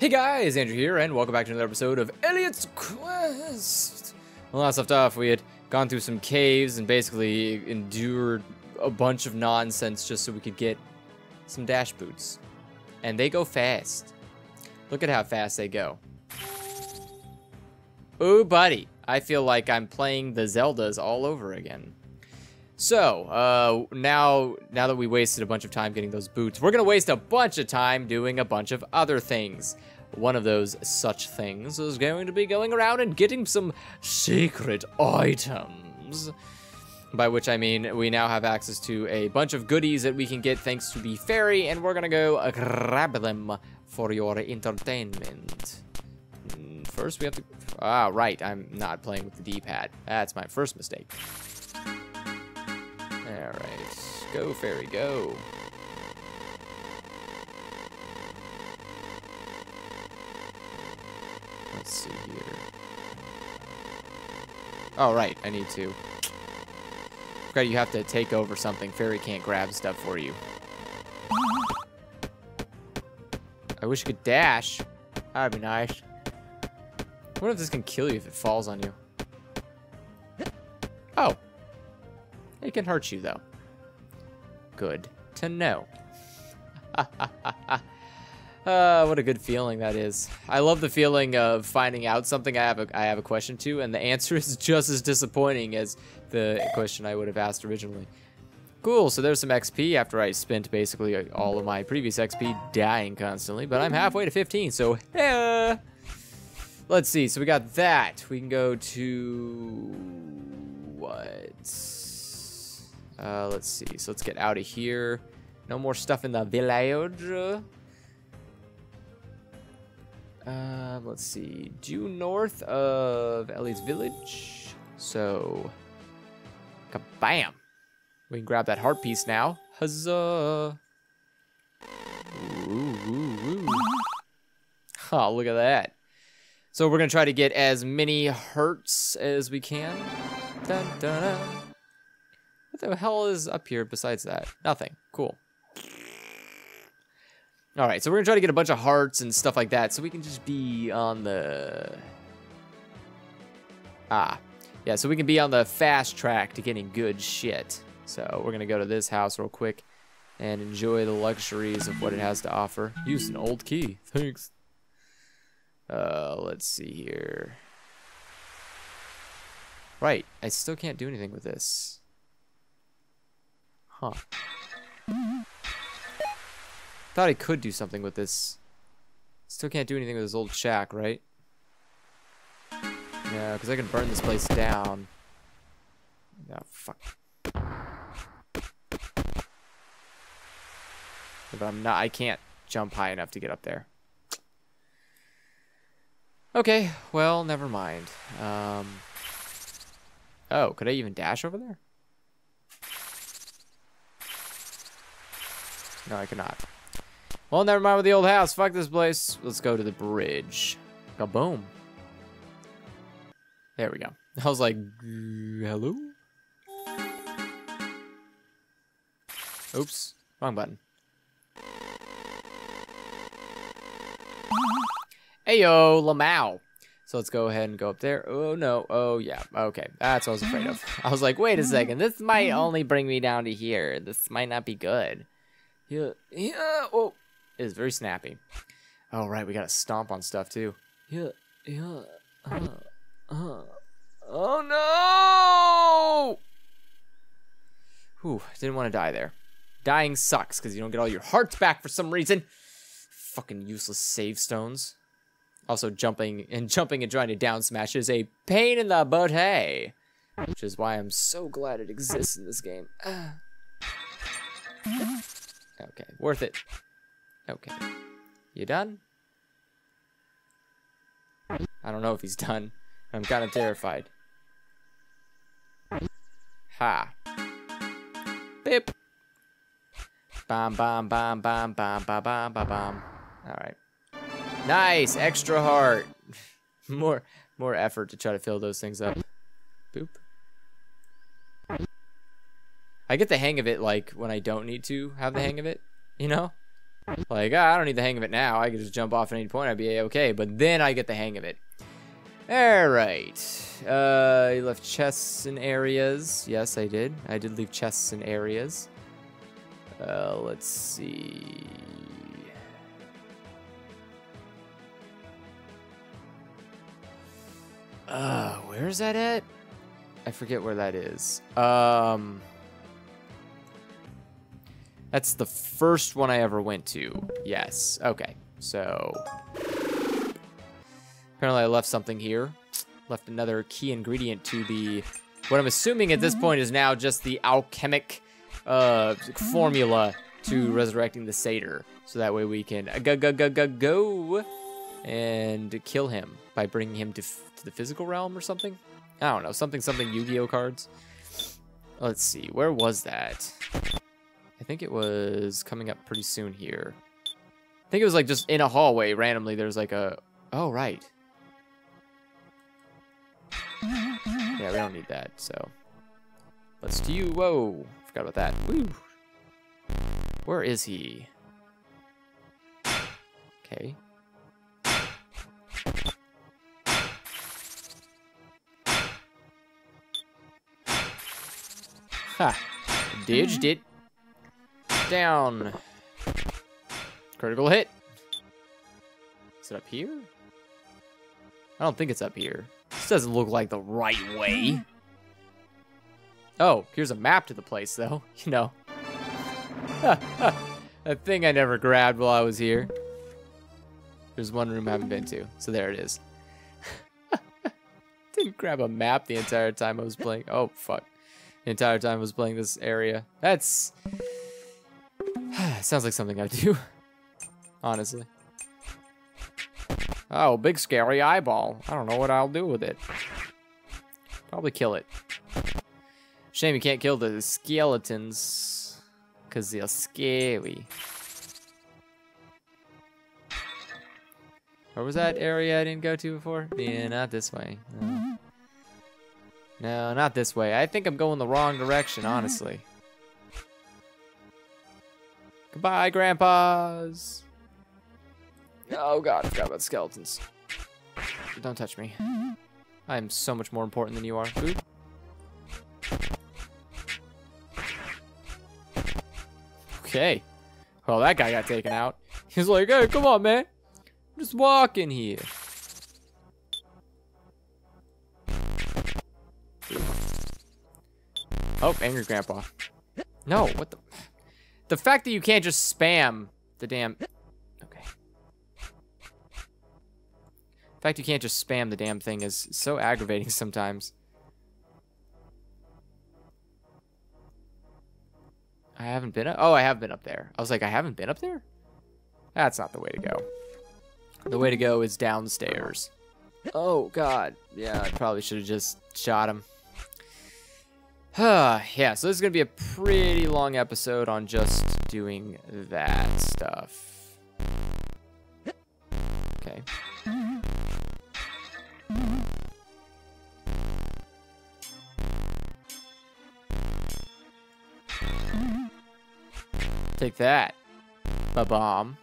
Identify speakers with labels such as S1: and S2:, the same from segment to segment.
S1: Hey guys, Andrew here, and welcome back to another episode of Elliot's Quest. Well, last left off, we had gone through some caves and basically endured a bunch of nonsense just so we could get some dash boots. And they go fast. Look at how fast they go. Ooh, buddy. I feel like I'm playing the Zeldas all over again. So, uh, now, now that we wasted a bunch of time getting those boots, we're gonna waste a bunch of time doing a bunch of other things. One of those such things is going to be going around and getting some secret items. By which I mean, we now have access to a bunch of goodies that we can get thanks to the fairy, and we're gonna go uh, grab them for your entertainment. Mm, First, we have to, ah, right, I'm not playing with the D-pad. That's my first mistake. Alright. Go, fairy, go. Let's see here. Oh, right. I need to. Forgot you have to take over something. Fairy can't grab stuff for you. I wish you could dash. That'd be nice. Wonder if this can kill you if it falls on you. It can hurt you, though. Good to know. uh, what a good feeling that is. I love the feeling of finding out something I have a, I have a question to, and the answer is just as disappointing as the question I would have asked originally. Cool, so there's some XP after I spent basically all of my previous XP dying constantly, but I'm halfway to 15, so yeah. Let's see, so we got that. We can go to... What? Uh, let's see. So let's get out of here. No more stuff in the village. Uh, let's see. Due north of Ellie's village. So, kabam. We can grab that heart piece now. Huzzah. Ooh, ooh, ooh. Oh, look at that. So we're to try to get as many hurts as we can. Dun, dun, dun. What the hell is up here besides that? Nothing. Cool. All right, so we're gonna try to get a bunch of hearts and stuff like that, so we can just be on the ah, yeah, so we can be on the fast track to getting good shit. So we're gonna go to this house real quick and enjoy the luxuries of what it has to offer. Use an old key. Thanks. Uh, let's see here. Right, I still can't do anything with this. Huh. Thought I could do something with this. Still can't do anything with this old shack, right? Yeah, because I can burn this place down. Oh, fuck. But I'm not, I can't jump high enough to get up there. Okay, well, never mind. Um, oh, could I even dash over there? No, I cannot. Well, never mind with the old house. Fuck this place. Let's go to the bridge. Kaboom. There we go. I was like, hello? Oops. Wrong button. Ayo, Lamau. So let's go ahead and go up there. Oh, no. Oh, yeah. Okay. That's what I was afraid of. I was like, wait a second. This might only bring me down to here. This might not be good. Yeah. Yeah. Oh. It is very snappy. Oh, right. We got to stomp on stuff, too. Yeah. Yeah. Uh, uh. Oh, no! Whew. Didn't want to die there. Dying sucks because you don't get all your hearts back for some reason. Fucking useless save stones. Also, jumping and jumping and trying to down smash is a pain in the butt, hey. Which is why I'm so glad it exists in this game. Okay, worth it. Okay. You done? I don't know if he's done. I'm kind of terrified. Ha. Bip. Bam, bam, bam, bam, bam, bam, bam, bam, bam. All right. Nice, extra heart. more, more effort to try to fill those things up. Boop. I get the hang of it, like, when I don't need to have the hang of it, you know? Like, ah, I don't need the hang of it now. I can just jump off at any point. I'd be okay. But then I get the hang of it. All right. Uh, you left chests in areas. Yes, I did. I did leave chests in areas. Uh, let's see. Uh, where is that at? I forget where that is. Um, that's the first one I ever went to. Yes. Okay. So apparently I left something here. Left another key ingredient to the what I'm assuming at this mm-hmm. point is now just the alchemic uh, formula to mm-hmm. resurrecting the Satar. So that way we can uh, go go go go go and kill him by bringing him to, to the physical realm or something. I don't know, something something Yu-Gi-Oh cards. Let's see, where was that? I think it was coming up pretty soon here. I think it was like just in a hallway randomly. There's like a, oh right. Yeah, we don't need that. So let's do you. Whoa, forgot about that. Woo. Where is he? Okay. Ha! Didged mm-hmm. it. Down. Critical hit. Is it up here? I don't think it's up here. This doesn't look like the right way. Oh, here's a map to the place, though. You know. a thing I never grabbed while I was here. There's one room I haven't been to, so there it is. Didn't grab a map the entire time I was playing. Oh, fuck the entire time I was playing this area. That's... sounds like something I do. Honestly. Oh, big scary eyeball. I don't know what I'll do with it. Probably kill it. Shame you can't kill the skeletons. Because they're scary. Where was that area I didn't go to before? Yeah, not this way. No. No, not this way. I think I'm going the wrong direction, honestly. Goodbye, grandpas. Oh god, I forgot about skeletons. Don't touch me. I am so much more important than you are. Food. Okay. Well, that guy got taken out. He's like, hey, come on, man. I'm just walking here. Oh, angry grandpa. No, what the? The fact that you can't just spam the damn... Okay. The fact you can't just spam the damn thing is so aggravating sometimes. I haven't been up... Oh, I have been up there. I was like, I haven't been up there? That's not the way to go. The way to go is downstairs. Oh, God. Yeah, I probably should have just shot him. Yeah, so this is going to be a pretty long episode on just doing that stuff. Okay. Take that. A bomb.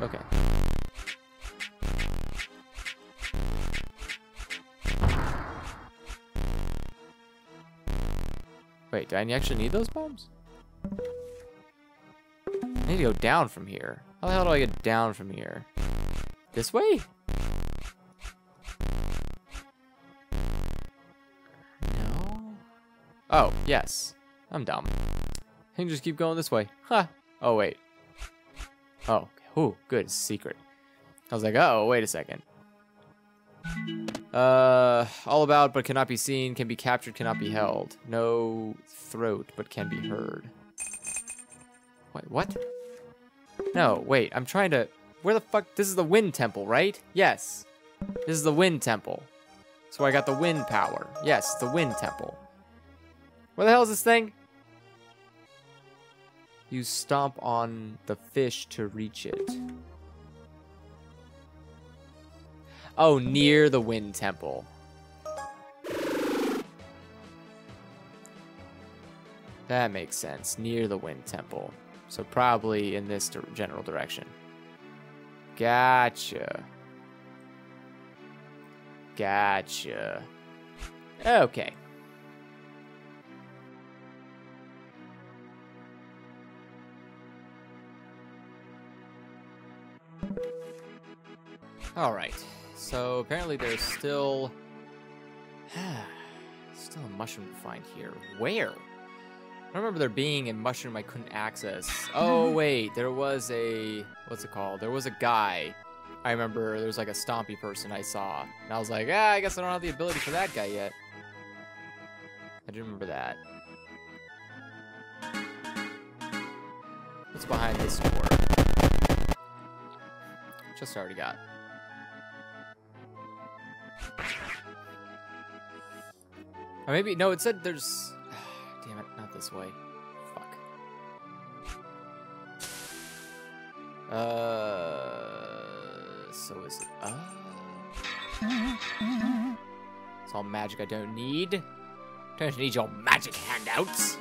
S1: Okay. Wait, do I actually need those bombs? I need to go down from here. How the hell do I get down from here? This way? No? Oh, yes. I'm dumb. I can just keep going this way. Huh. Oh, wait. Oh, ooh, good. secret. I was like, oh, wait a second. Uh, all about but cannot be seen, can be captured, cannot be held. No throat but can be heard. What? What? No, wait, I'm trying to... Where the fuck? This is the wind temple, right? Yes. This is the wind temple. So I got the wind power. Yes, the wind temple. Where the hell is this thing? You stomp on the fish to reach it. Oh, near the Wind Temple. That makes sense. Near the Wind Temple. So probably in this general direction. Gotcha. Gotcha. Okay. All right. So apparently there's still still a mushroom to find here. Where? I remember there being a mushroom I couldn't access. Oh wait, there was a what's it called? There was a guy. I remember there was like a stompy person I saw, and I was like, ah, I guess I don't have the ability for that guy yet. I do remember that. What's behind this door? Just already got. Or maybe, no, it said there's... Damn it, not this way. Fuck. Uh... So is it... Uh... It's all magic I don't need. Don't need your magic handouts.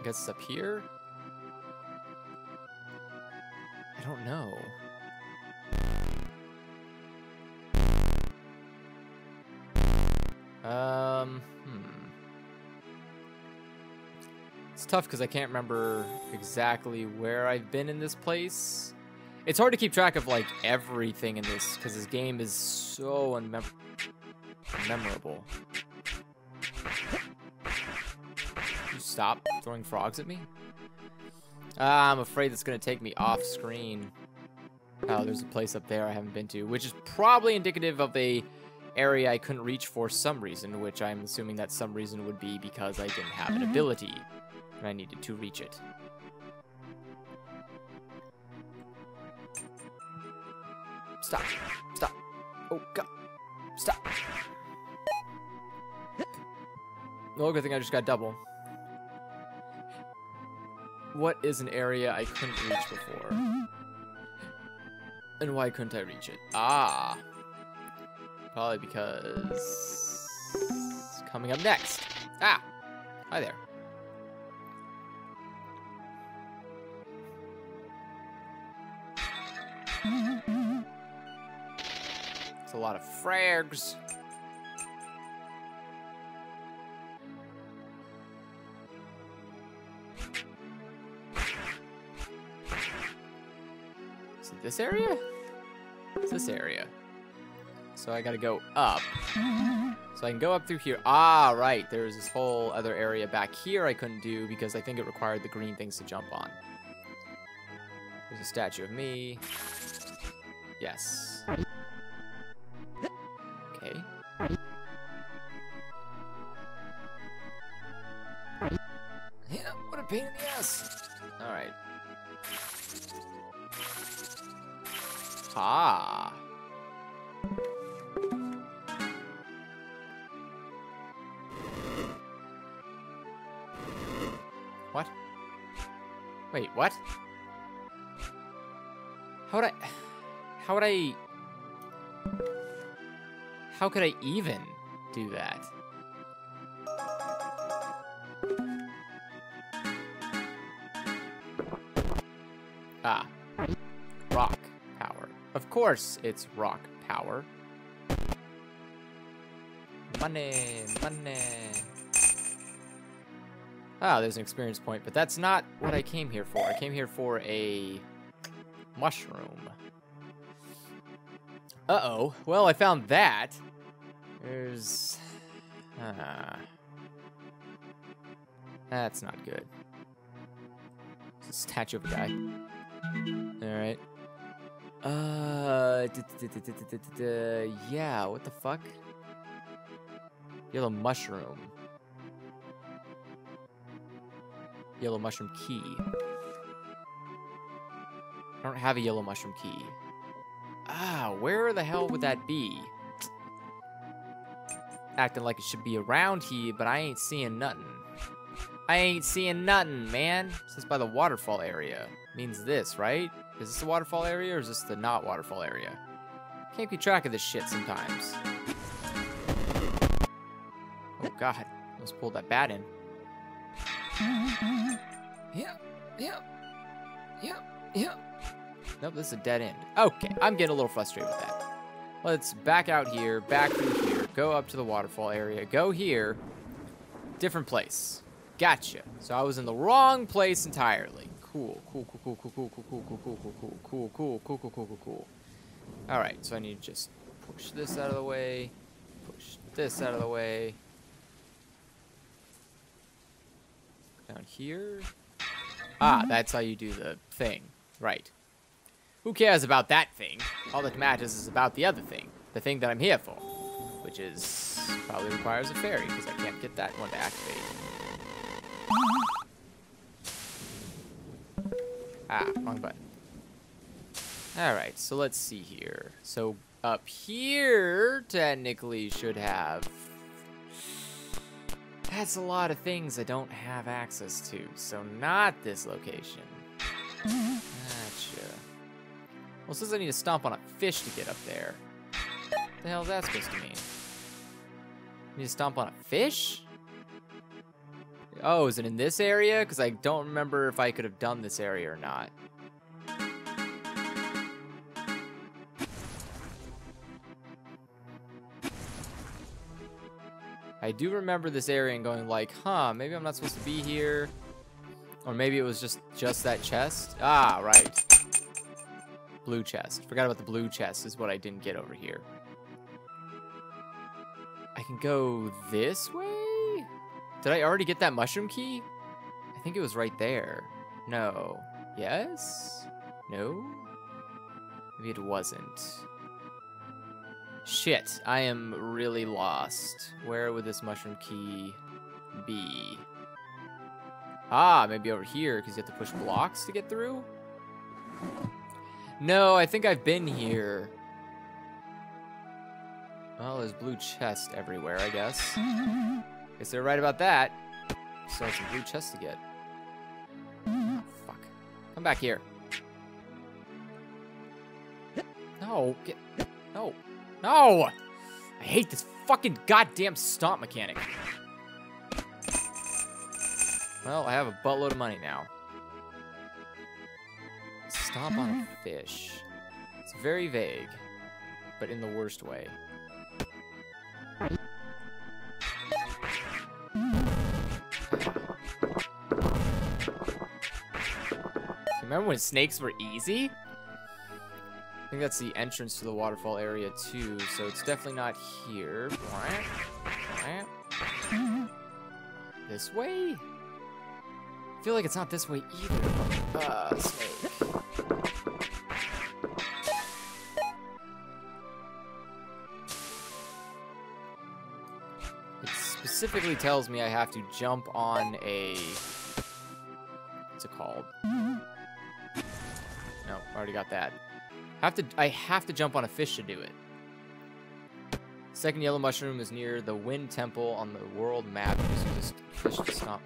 S1: I guess it's up here? I don't know. Um, hmm. It's tough because I can't remember exactly where I've been in this place. It's hard to keep track of, like, everything in this because this game is so unmem unmemorable. You stop throwing frogs at me? Ah, I'm afraid it's going to take me off screen. Oh, there's a place up there I haven't been to, which is probably indicative of a area I couldn't reach for some reason, which I'm assuming that some reason would be because I didn't have an ability, and I needed to reach it. Stop. Stop. Oh, God. Stop. Oh, good thing I just got double. What is an area I couldn't reach before? And why couldn't I reach it? Ah. Probably because... Coming up next. Ah! Hi there. It's a lot of frags. Is it this area? It's this area. So I gotta go up. So I can go up through here. Ah, right. There's this whole other area back here I couldn't do because I think it required the green things to jump on. There's a statue of me. Yes. Okay. Yeah, what a pain in the ass. Alright. Ah. Wait, what? How would I... How would I... How could I even do that? Ah. Rock power. Of course it's rock power. Money, money. Ah, there's an experience point, but that's not what I came here for. I came here for a mushroom. Uh-oh. Well, I found that. There's... Uh, that's not good. It's a statue of a guy. Alright. Uh, yeah, what the fuck? Yellow mushroom. Yellow mushroom key. I don't have a yellow mushroom key. Ah, where the hell would that be? Acting like it should be around here, but I ain't seeing nothing. I ain't seeing nothing, man. This is by the waterfall area. Means this, right? Is this the waterfall area or is this the not waterfall area? Can't keep track of this shit sometimes. Oh god. Let's pull that bat in.
S2: Yeah, yeah, yeah, yeah.
S1: Nope, this is a dead end. Okay, I'm getting a little frustrated with that. Let's back out here, back through here, go up to the waterfall area, go here. Different place. Gotcha. So I was in the wrong place entirely. Cool, cool, cool, cool, cool, cool, cool, cool, cool, cool, cool, cool, cool, cool, cool, cool, cool, cool. Alright, so I need to just push this out of the way, push this out of the way. Down here. Ah, that's how you do the thing. Right. Who cares about that thing? All that matters is about the other thing. The thing that I'm here for. Which is... probably requires a fairy, because I can't get that one to activate. Ah, wrong button. Alright, so let's see here. So up here, technically, should have... That's a lot of things I don't have access to, so not this location. Gotcha. Well, since I need to stomp on a fish to get up there, what the hell is that supposed to mean? Need to stomp on a fish? Oh, is it in this area? Because I don't remember if I could have done this area or not. I do remember this area and going like, huh, maybe I'm not supposed to be here. Or maybe it was just, just that chest. Ah, right. Blue chest. Forgot about the blue chest is what I didn't get over here. I can go this way? Did I already get that mushroom key? I think it was right there. No. Yes? No? Maybe it wasn't. Shit, I am really lost. Where would this mushroom key be? Ah, maybe over here, because you have to push blocks to get through? No, I think I've been here. Well, there's blue chest everywhere, I guess. Guess they're right about that. Still have some blue chests to get. Oh, fuck. Come back here. No, get... No. No! I hate this fucking goddamn stomp mechanic. Well, I have a buttload of money now. Stomp on a uh-huh. fish. It's very vague, but in the worst way. Remember when snakes were easy? I think that's the entrance to the waterfall area too, so it's definitely not here. This way? I feel like it's not this way either. Uh, snake. It specifically tells me I have to jump on a... What's it called? No, already got that. Have to, I have to jump on a fish to do it. Second yellow mushroom is near the Wind Temple on the world map. Just stomp.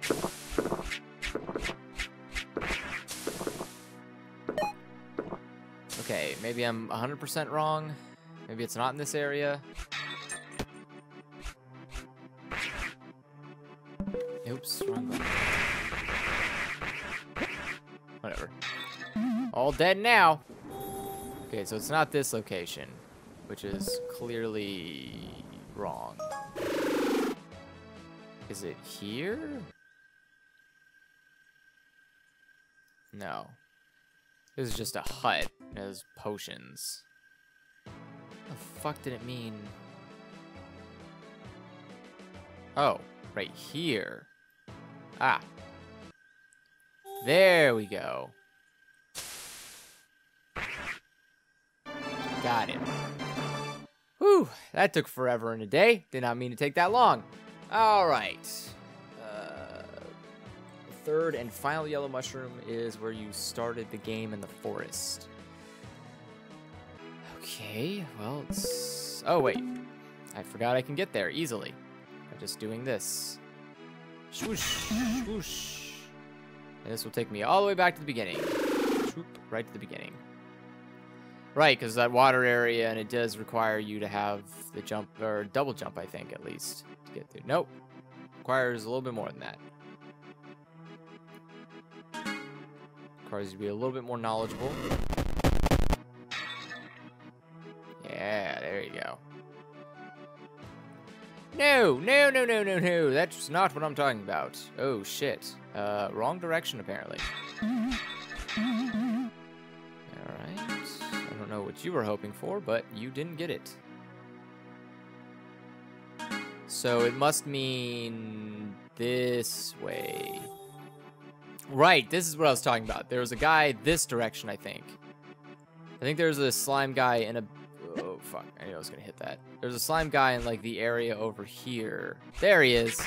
S1: Okay, maybe I'm 100% wrong. Maybe it's not in this area. Oops, wrong button. Whatever. All dead now. Okay, so it's not this location, which is clearly wrong. Is it here? No. This is just a hut. It has potions. What the fuck did it mean? Oh, right here. Ah. There we go. Got it. Whew, that took forever and a day. Did not mean to take that long. All right. Uh, third and final yellow mushroom is where you started the game in the forest. Okay, well, it's... Oh, wait. I forgot I can get there easily by just doing this. Swoosh, swoosh. And this will take me all the way back to the beginning. Swoop, right to the beginning. Right, because that water area, and it does require you to have the jump, or double jump, I think, at least, to get through. Nope. requires a little bit more than that. Requires you to be a little bit more knowledgeable. Yeah, there you go. No, no, no, no, no, no. That's not what I'm talking about. Oh, shit. Uh, wrong direction, apparently. What you were hoping for, but you didn't get it. So it must mean this way. Right, this is what I was talking about. There was a guy this direction, I think. I think there's a slime guy in a... Oh, fuck. I knew I was going to hit that. There's a slime guy in, like, the area over here. There he is.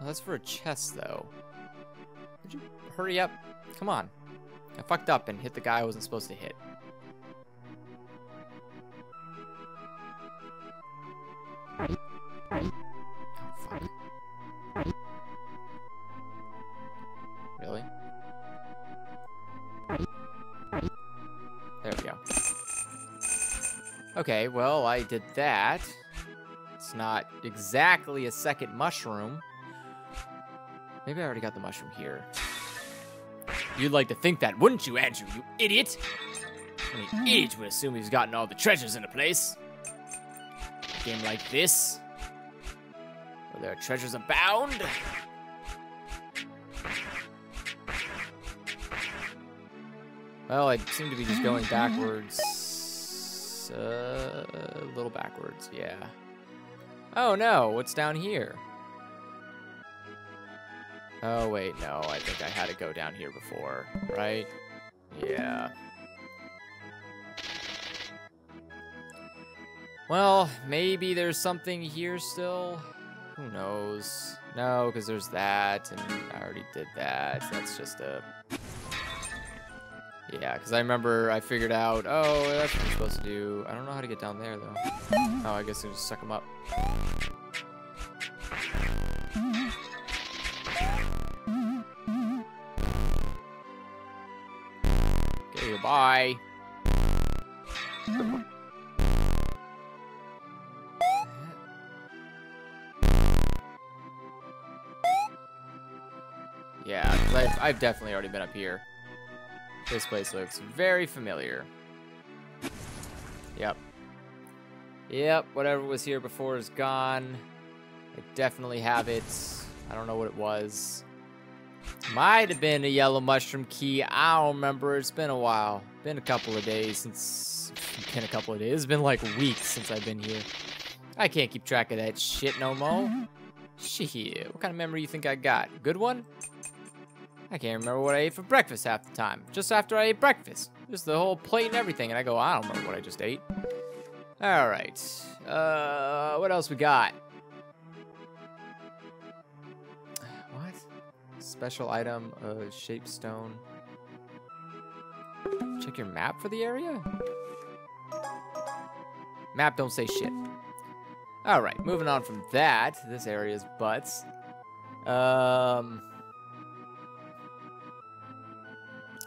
S1: Oh, that's for a chest, though. Would you hurry up? Come on. I fucked up and hit the guy I wasn't supposed to hit. Really? There we go. Okay, well, I did that. It's not exactly a second mushroom. Maybe I already got the mushroom here. You'd like to think that, wouldn't you, Andrew, you idiot? Any idiot would assume he's gotten all the treasures in a place. A game like this, where there are treasures abound. Well, I seem to be just going backwards. Uh, a little backwards, yeah. Oh no, what's down here? Oh wait, no, I think I had to go down here before, right? Yeah. Well, maybe there's something here still. Who knows? No, because there's that, and I already did that. That's just a... Yeah, because I remember I figured out, oh, that's what I'm supposed to do. I don't know how to get down there, though. Oh, I guess I just suck them up. I've, definitely already been up here. This place looks very familiar. Yep. Yep, whatever was here before is gone. I definitely have it. I don't know what it was. Might have been a yellow mushroom key. I don't remember. It's been a while. Been a couple of days since... Been a couple of days. It's been like weeks since I've been here. I can't keep track of that shit no more. Shit, what kind of memory you think I got? Good one? I can't remember what I ate for breakfast half the time. Just after I ate breakfast. Just the whole plate and everything. And I go, I don't remember what I just ate. All right. Uh, what else we got? What? Special item, uh, shape stone. Check your map for the area? Map don't say shit. All right, moving on from that. This area's butts. Um...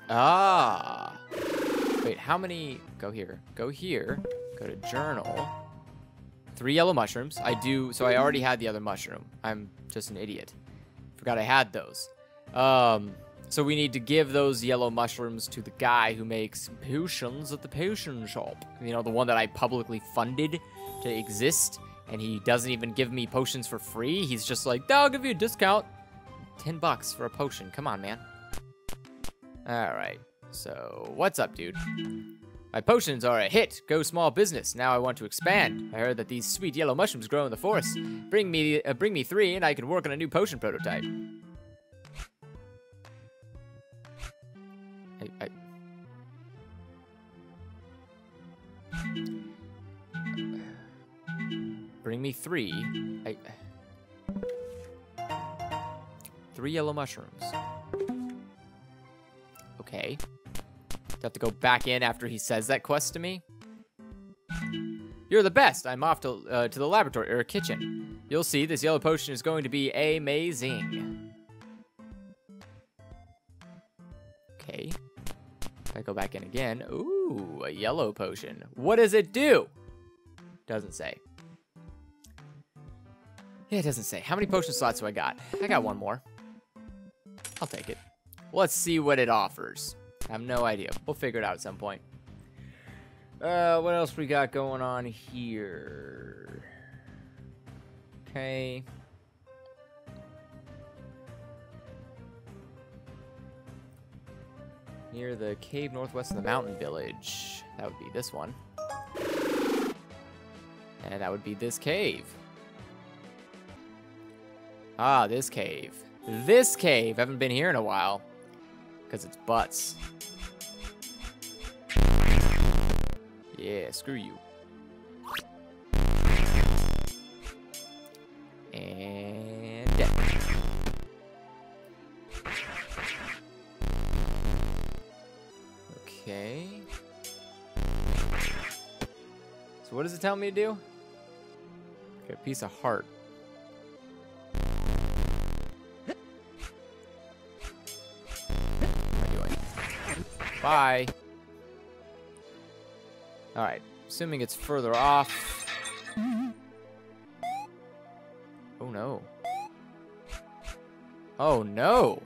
S1: Ah. Wait, how many? Go here. Go here. Go to journal. Three yellow mushrooms. I do. So I already had the other mushroom. I'm just an idiot. Forgot I had those. Um. So we need to give those yellow mushrooms to the guy who makes potions at the potion shop. You know, the one that I publicly funded to exist. And he doesn't even give me potions for free. He's just like, I'll give you a discount. 10 bucks for a potion. Come on, man. All right. So, what's up, dude? My potions are a hit. Go small business. Now I want to expand. I heard that these sweet yellow mushrooms grow in the forest. Bring me, uh, bring me three, and I can work on a new potion prototype. I, I... Bring me three. I... Three yellow mushrooms. Okay. Do I have to go back in after he says that quest to me? You're the best. I'm off to, uh, to the laboratory or kitchen. You'll see this yellow potion is going to be amazing. Okay. If I go back in again. Ooh, a yellow potion. What does it do? Doesn't say. Yeah, it doesn't say. How many potion slots do I got? I got one more. I'll take it. Let's see what it offers. I have no idea. We'll figure it out at some point. Uh, what else we got going on here? Okay. Near the cave northwest of the mountain village. That would be this one. And that would be this cave. Ah, this cave. This cave. Haven't been here in a while. Because it's butts. Yeah, screw you. And death. Okay. So what does it tell me to do? Okay, a piece of heart. Bye. Alright, assuming it's further off. Oh no. Oh no!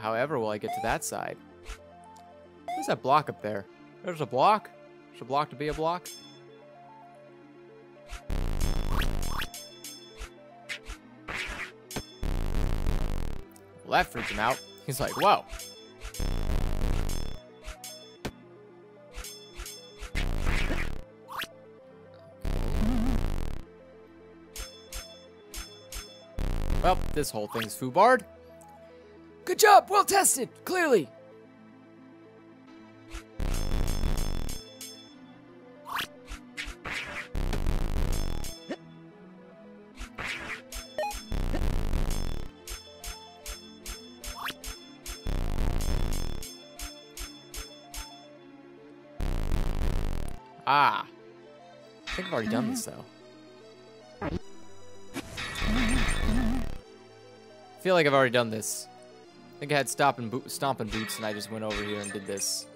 S1: However, will I get to that side? Where's that block up there? There's a block? There's a block to be a block? Well, that freaks him out. He's like, whoa. Well, this whole thing's foobarred.
S2: Good job. Well tested. Clearly.
S1: Ah. I think I've already done this, though. Feel like I've already done this. I think I had stomping, bo stomping boots, and I just went over here and did this.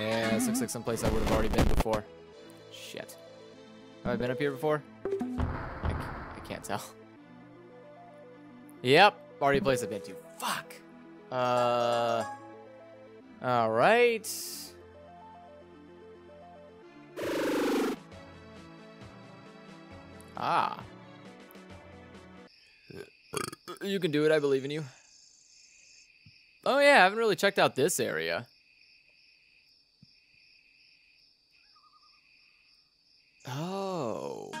S1: Yeah, this looks like someplace I would have already been before. Shit. Have I been up here before? I can't tell. Yep, already a place I've been to. Fuck. Uh. All Ah. You can do it. I believe in you. Oh yeah, I haven't really checked out this area. Oh.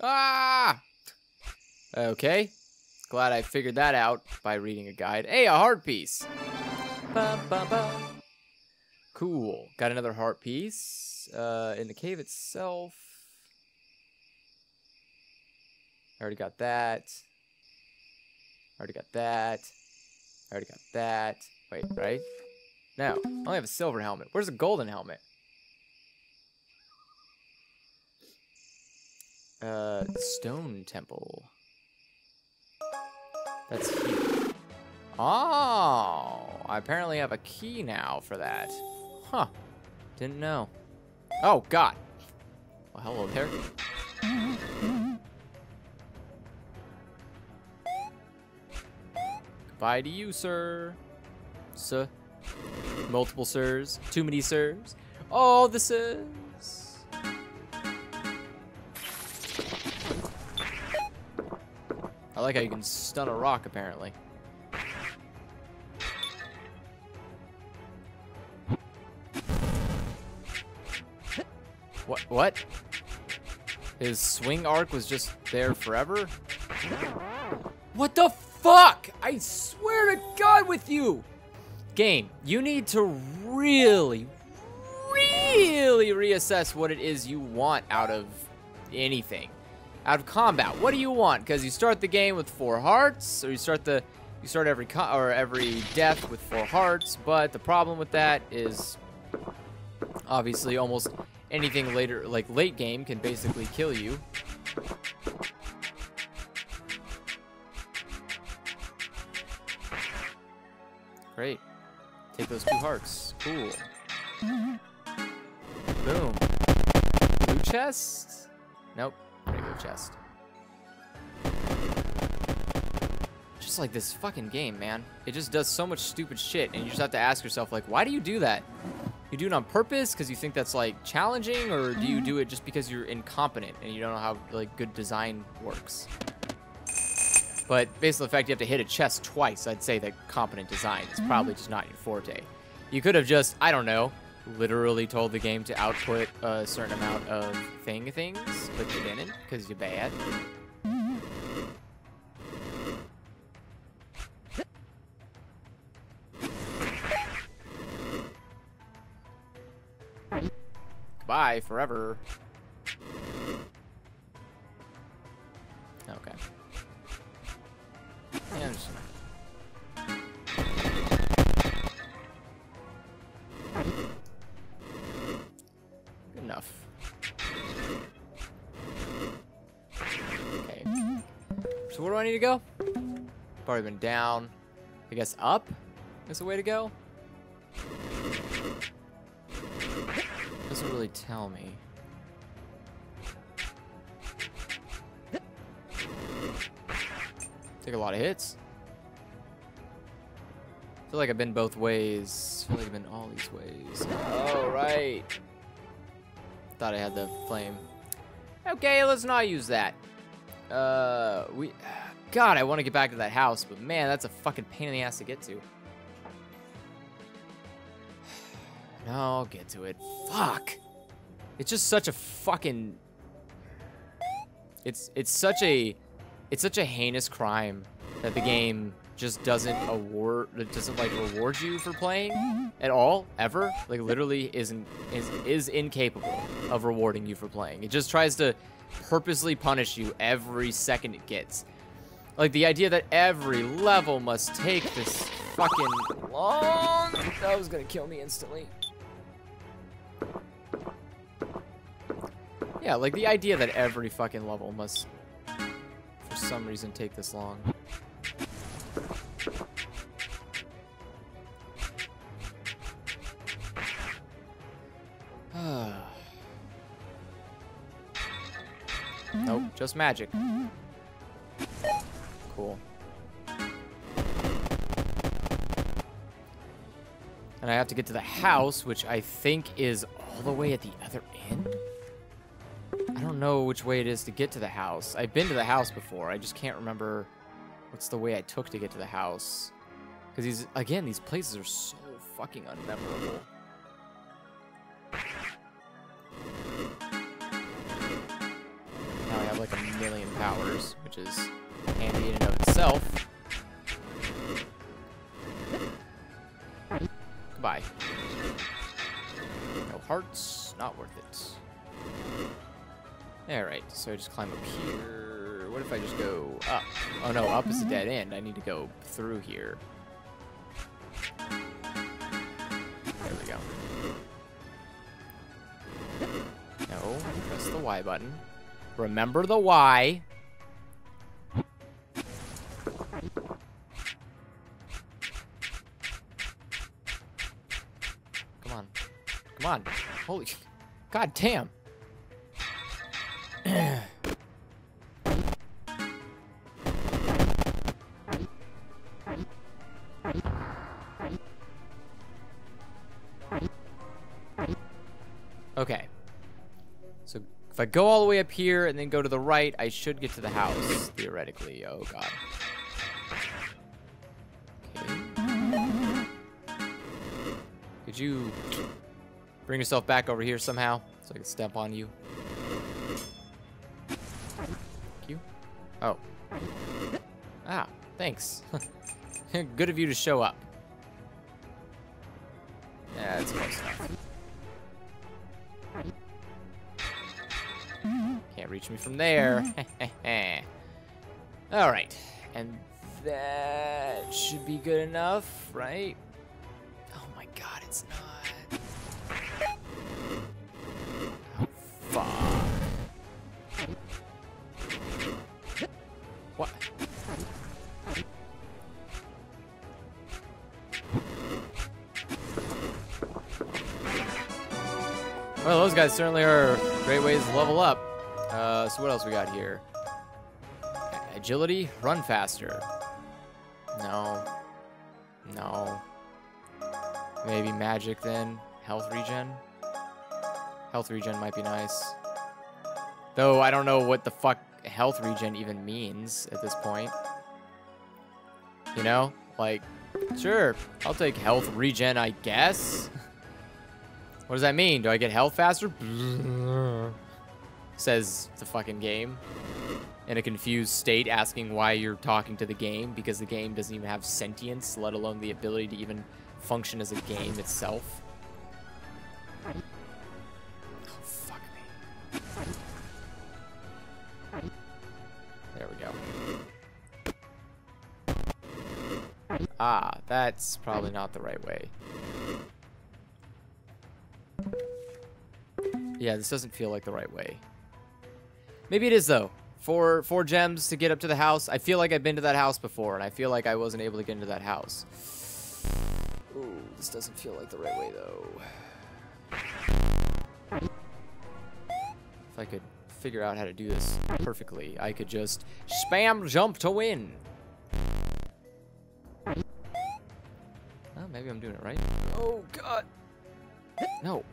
S1: Ah! Okay. Glad I figured that out by reading a guide. Hey, a heart piece. Ba, ba, ba. Cool. Got another heart piece. Uh, in the cave itself. I already got that. I Already got that. I Already got that. Wait, right? No. I only have a silver helmet. Where's the golden helmet? Uh, stone temple. That's here. Oh, I apparently have a key now for that. Huh. Didn't know. Oh, God. Well, hello there. Goodbye to you, sir. Sir. Multiple sirs. Too many sirs. All the sirs. I like how you can stun a rock, apparently. What? His swing arc was just there forever? What the fuck? I swear to God with you! Game, you need to really, really reassess what it is you want out of anything. Out of combat, what do you want? Because you start the game with four hearts, or you start the you start every or every death with four hearts. But the problem with that is obviously almost anything later, like late game, can basically kill you. Great. Take those two hearts. Cool. Boom. Blue chest? Nope. Regular chest. Just like this fucking game, man. It just does so much stupid shit, and you just have to ask yourself, like, why do you do that? You do it on purpose because you think that's, like, challenging, or do you mm-hmm. do it just because you're incompetent and you don't know how, like, good design works? But based on the fact you have to hit a chest twice, I'd say that competent design is mm-hmm. probably just not your forte. You could have just, I don't know, literally told the game to output a certain amount of thing things, but you didn't because you're bad. Goodbye forever. Okay. Just- Good enough. Okay. So where do I need to go? Probably been down. I guess up is the way to go. Really tell me. Take a lot of hits. feel like I've been both ways. feel like I've been all these ways. Alright. Thought I had the flame. Okay, let's not use that. Uh, we... God, I want to get back to that house, but man, that's a fucking pain in the ass to get to. No, I'll get to it. Fuck. It's just such a fucking... It's it's such a it's such a heinous crime that the game just doesn't award it doesn't like reward you for playing at all ever. Like literally isn't is is incapable of rewarding you for playing. It just tries to purposely punish you every second it gets. Like the idea that every level must take this fucking long that was gonna kill me instantly yeah like the idea that every fucking level must for some reason take this long nope, just magic. Cool. And I have to get to the house, which I think is all the way at the other end? Know which way it is to get to the house. I've been to the house before. I just can't remember what's the way I took to get to the house. Because these, again, these places are so fucking unmemorable. Now I have like a million powers, which is handy in and of itself. So I just climb up here. What if I just go up? Oh no, up is a dead end. I need to go through here. There we go. No, press the Y button. Remember the Y. Come on. Come on. Holy... God damn. Okay. So if I go all the way up here and then go to the right, I should get to the house, theoretically. Oh, God. Could you bring yourself back over here somehow so I can step on you? Oh. Ah, thanks. Good of you to show up. Yeah, it's close enough. Can't reach me from there. All right, and that should be good enough, right? Oh my God, it's not. Well, those guys certainly are great ways to level up. Uh, so what else we got here? Agility, run faster. No. No. Maybe magic then. Health regen. Health regen might be nice. Though I don't know what the fuck health regen even means at this point. You know? Like, sure, I'll take health regen, I guess. What does that mean? Do I get health faster? Says the fucking game. In a confused state, asking why you're talking to the game because the game doesn't even have sentience, let alone the ability to even function as a game itself. Oh, fuck me. There we go. Ah, that's probably not the right way. Yeah, this doesn't feel like the right way. Maybe it is, though. Four, four gems to get up to the house. I feel like I've been to that house before, and I feel like I wasn't able to get into that house. Ooh, this doesn't feel like the right way, though. If I could figure out how to do this perfectly, I could just spam jump to win. Oh, maybe I'm doing it right. Oh, God. No.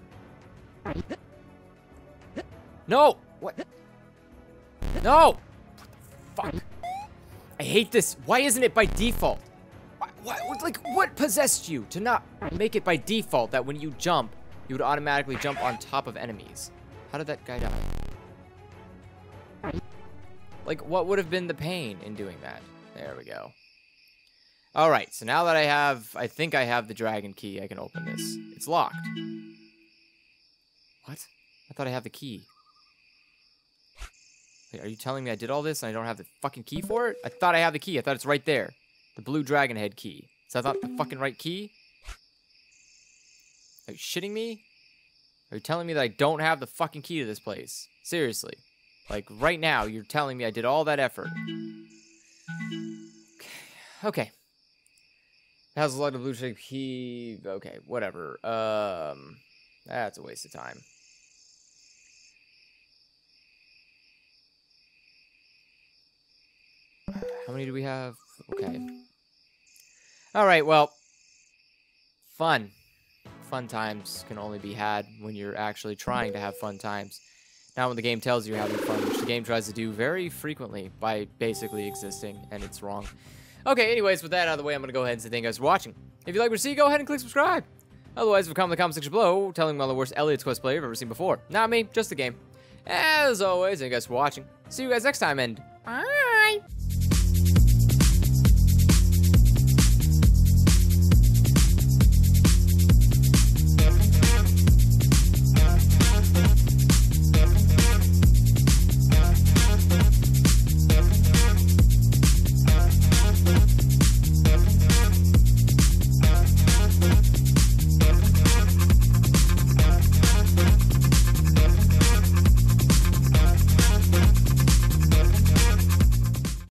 S1: No! What? No! What the fuck? I hate this. Why isn't it by default? Like, what possessed you to not make it by default that when you jump, you would automatically jump on top of enemies? How did that guy die? Like, what would have been the pain in doing that? There we go. All right, so now that I have, I think I have the dragon key, I can open this. It's locked. What? I thought I have the key. Are you telling me I did all this and I don't have the fucking key for it? I thought I had the key. I thought it's right there. The blue dragon head key. Is that not the fucking right key? Are you shitting me? Are you telling me that I don't have the fucking key to this place? Seriously. Like, right now, you're telling me I did all that effort. Okay. Has a lot of blue shape key. Okay, whatever. Um, that's a waste of time. How many do we have? Okay. All right, well, fun. Fun times can only be had when you're actually trying to have fun times. Not when the game tells you you're having fun, which the game tries to do very frequently by basically existing, and it's wrong. Okay, anyways, with that out of the way, I'm going to go ahead and say thank you guys for watching. If you like what you see, go ahead and click subscribe. Otherwise, comment in the comment section below, telling me I'm the worst Elliot's Quest player you've ever seen before. Not me, just the game. As always, thank you guys for watching. See you guys next time, and...